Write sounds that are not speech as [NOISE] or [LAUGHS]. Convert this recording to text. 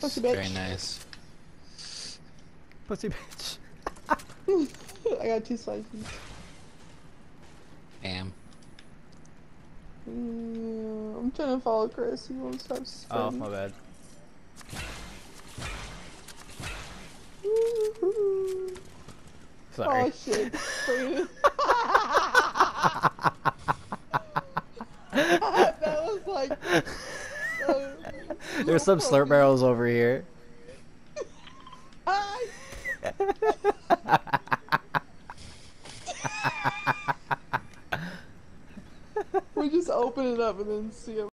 Pussy Very nice. Pussy bitch. [LAUGHS] I got two slices. Damn. Mm, I'm trying to follow Chris. He won't stop spinning. Oh, my bad. Sorry. Oh shit. [LAUGHS] [LAUGHS] That was like. [LAUGHS] There's some slurp barrels over here. [LAUGHS] We just open it up and then see 'em.